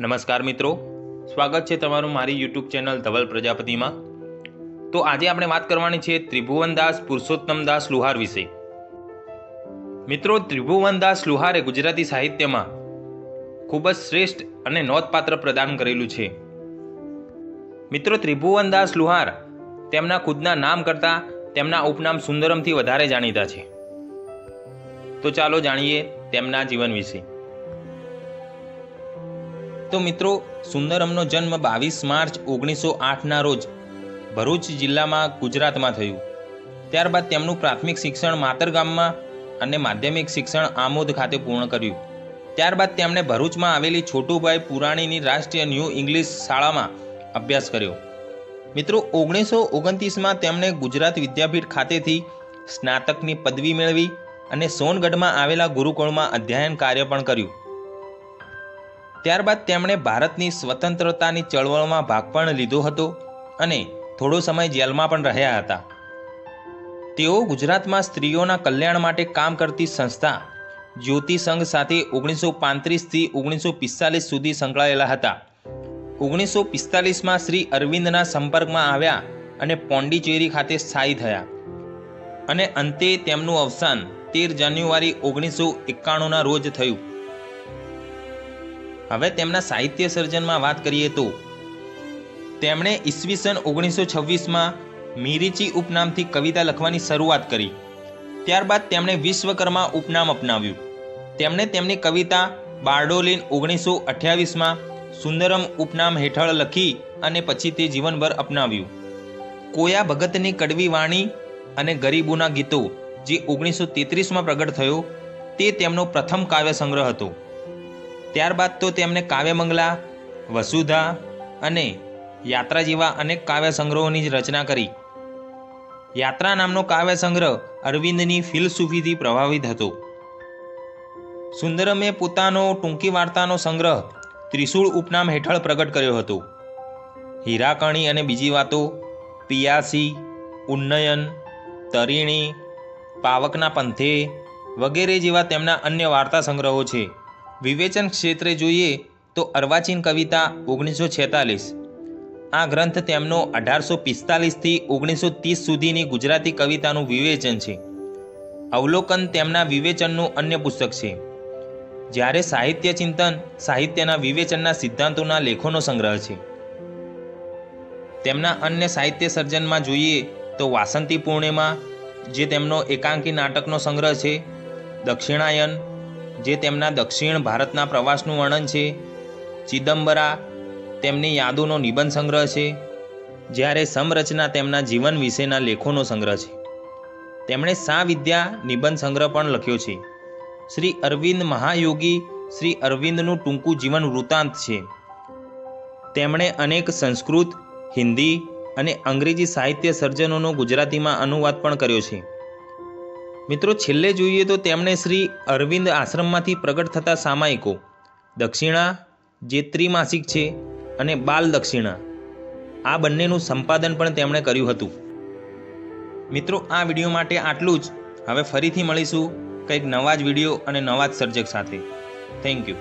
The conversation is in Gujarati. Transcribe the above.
નમસ્કાર મિત્રો. સ્વાગત છે તમારું મારી યુટ્યુબ ચેનલ ધવલ પ્રજાપતિમાં. તો આજે આપણે વાત કરવાની છે ત્રિભુવનદાસ પુરુષોત્તમદાસ લુહાર વિશે. મિત્રો, ત્રિભુવનદાસ લુહારે ગુજરાતી સાહિત્યમાં ખૂબ જ શ્રેષ્ઠ અને નોંધપાત્ર પ્રદાન કરેલું છે. મિત્રો, ત્રિભુવનદાસ લુહાર તેમના ખુદના નામ કરતાં તેમના ઉપનામ સુંદરમથી વધારે જાણીતા છે. તો ચાલો જાણીએ તેમના જીવન વિશે. તો મિત્રો, સુંદરમનો જન્મ બાવીસ માર્ચ ઓગણીસો આઠના રોજ ભરૂચ જિલ્લામાં ગુજરાતમાં થયું. ત્યારબાદ તેમનું પ્રાથમિક શિક્ષણ માતર ગામમાં અને માધ્યમિક શિક્ષણ આમોદ ખાતે પૂર્ણ કર્યું. ત્યારબાદ તેમણે ભરૂચમાં આવેલી છોટુભાઈ પુરાણીની રાષ્ટ્રીય ન્યૂ ઇંગ્લિશ શાળામાં અભ્યાસ કર્યો. મિત્રો, ઓગણીસો ઓગણત્રીસમાં તેમણે ગુજરાત વિદ્યાપીઠ ખાતેથી સ્નાતકની પદવી મેળવી અને સોનગઢમાં આવેલા ગુરુકુળમાં અધ્યયન કાર્ય પણ કર્યું. ત્યારબાદ તેમણે ભારતની સ્વતંત્રતાની ચળવળમાં ભાગ પણ લીધો હતો અને થોડો સમય જેલમાં પણ રહ્યા હતા. તેઓ ગુજરાતમાં સ્ત્રીઓના કલ્યાણ માટે કામ કરતી સંસ્થા જ્યોતિ સંઘ સાથે ઓગણીસો પાંત્રીસથી ઓગણીસો પિસ્તાલીસ સુધી સંકળાયેલા હતા. ઓગણીસો પિસ્તાલીસમાં શ્રી અરવિંદના સંપર્કમાં આવ્યા અને પોંડિચેરી ખાતે સ્થાયી થયા. અને અંતે તેમનું અવસાન તેર જાન્યુઆરી ઓગણીસો એકાણુંના રોજ થયું. હવે તેમના સાહિત્ય સર્જનમાં વાત કરીએ તો, તેમણે ઈસવીસન ઓગણીસો છવ્વીસમાં મિરીચી ઉપનામથી કવિતા લખવાની શરૂઆત કરી. ત્યારબાદ તેમણે વિશ્વકર્મા ઉપનામ અપનાવ્યું. તેમણે તેમની કવિતા બારડોલિન ઓગણીસો અઠ્યાવીસમાં સુંદરમ ઉપનામ હેઠળ લખી અને પછી તે જીવનભર અપનાવ્યું. કોયા ભગતની કડવી વાણી અને ગરીબોના ગીતો જે ઓગણીસો તેત્રીસમાં પ્રગટ થયો, તે તેમનો પ્રથમ કાવ્ય સંગ્રહ હતો. ત્યારબાદ તો તેમણે કાવ્યમંગલા વસુધા અને યાત્રા જેવા અનેક કાવ્ય સંગ્રહોની જ રચના કરી. યાત્રા નામનો કાવ્ય સંગ્રહ અરવિંદની ફિલસૂફીથી પ્રભાવિત હતો. સુંદરમે પોતાનો ટૂંકી વાર્તાનો સંગ્રહ ત્રિશૂળ ઉપનામ હેઠળ પ્રગટ કર્યો હતો. હીરાકણી અને બીજી વાતો, પિયાસી, ઉન્નયન, તરીણી, પાવકના પંથે વગેરે જેવા તેમના અન્ય વાર્તા સંગ્રહો છે. વિવેચન ક્ષેત્રે જોઈએ તો અર્વાચીન કવિતા ઓગણીસો છેતાલીસ. આ ગ્રંથ તેમનો અઢારસો પિસ્તાલીસથી ઓગણીસો ત્રીસ સુધીની ગુજરાતી કવિતાનું વિવેચન છે. અવલોકન તેમના વિવેચનનું અન્ય પુસ્તક છે. જ્યારે સાહિત્ય ચિંતન સાહિત્યના વિવેચનના સિદ્ધાંતોના લેખોનો સંગ્રહ છે. તેમના અન્ય સાહિત્ય સર્જનમાં જોઈએ તો વાસંતી પૂર્ણિમા, જે તેમનો એકાંકી નાટકનો સંગ્રહ છે, દક્ષિણાયન જે તેમના દક્ષિણ ભારતના પ્રવાસનું વર્ણન છે. ચિદમ્બરા તેમની યાદોનો નિબંધ સંગ્રહ છે. જ્યારે સમરચના તેમના જીવન વિશેના લેખોનો સંગ્રહ છે. તેમણે સા વિદ્યા નિબંધ સંગ્રહ પણ લખ્યો છે. શ્રી અરવિંદ મહાયોગી શ્રી અરવિંદનું ટૂંકું જીવન વૃત્તાંત છે. તેમણે અનેક સંસ્કૃત, હિન્દી અને અંગ્રેજી સાહિત્ય સર્જનોનો ગુજરાતીમાં અનુવાદ પણ કર્યો છે. મિત્રો, છેલ્લે જોઈએ તો તેમણે શ્રી અરવિંદ આશ્રમમાંથી પ્રગટ થતા સામાયિકો, દક્ષિણા, જે ત્રિમાસિક છે, અને બાલ દક્ષિણા. આ બંનેનું સંપાદન પણ તેમણે કર્યું હતું. મિત્રો, આ વીડિયો માટે આટલું જ. હવે ફરીથી મળીશું કંઈક નવા જ વીડિયો અને નવા જ સર્જક સાથે. Thank you